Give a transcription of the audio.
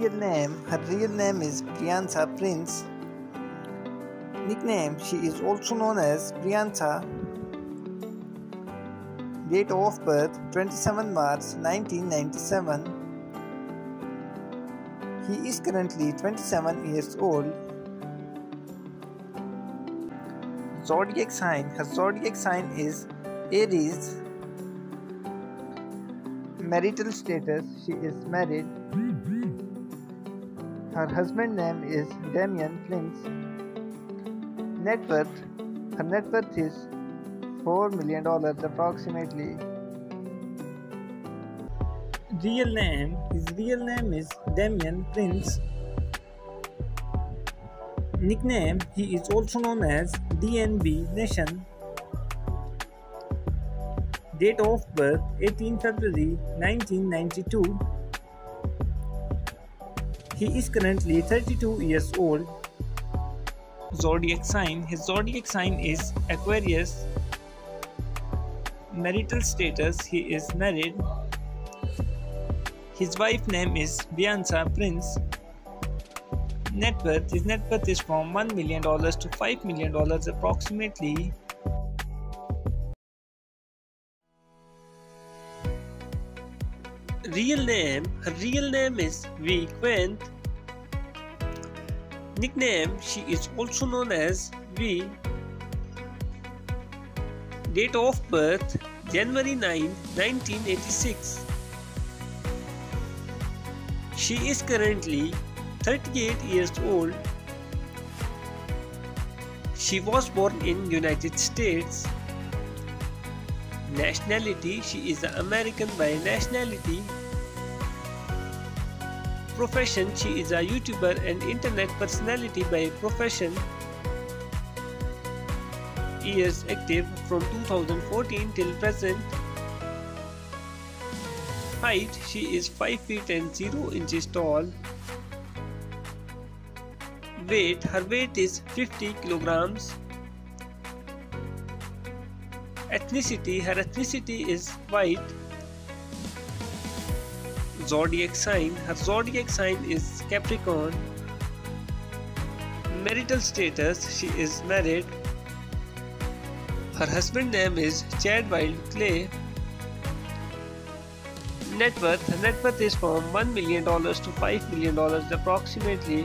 real name, her real name is Priyansa Prince. Nickname, she is also known as Priyansa. Date of birth 27 March 1997. He is currently 27 years old. Zodiac sign, her zodiac sign is Aries. Marital status, she is married. Her husband name is Damien Prince. Net worth, her net worth is $4 million approximately. Real name, his real name is Damien Prince. Nickname, he is also known as D&B Nation. Date of birth 18 February 1992. He is currently 32 years old. Zodiac sign His zodiac sign is Aquarius. Marital status He is married. His wife name is Biannca Prince. Net worth His net worth is from $1 million to $5 million approximately. Real name Her real name is Vy Qwaint. Nickname She is also known as V. Date of birth January 9, 1986. She is currently 38 years old. She was born in United States. Nationality She is American by nationality. Profession She is a YouTuber and internet personality by profession. Years active from 2014 till present. Height She is 5 feet and 0 inches tall. Weight Her weight is 50 kilograms. Ethnicity Her ethnicity is white. Zodiac sign Her zodiac sign is Capricorn. Marital status She is married. Her husband name is Chad Wild Clay. Net worth net worth is from $1 million to $5 million approximately.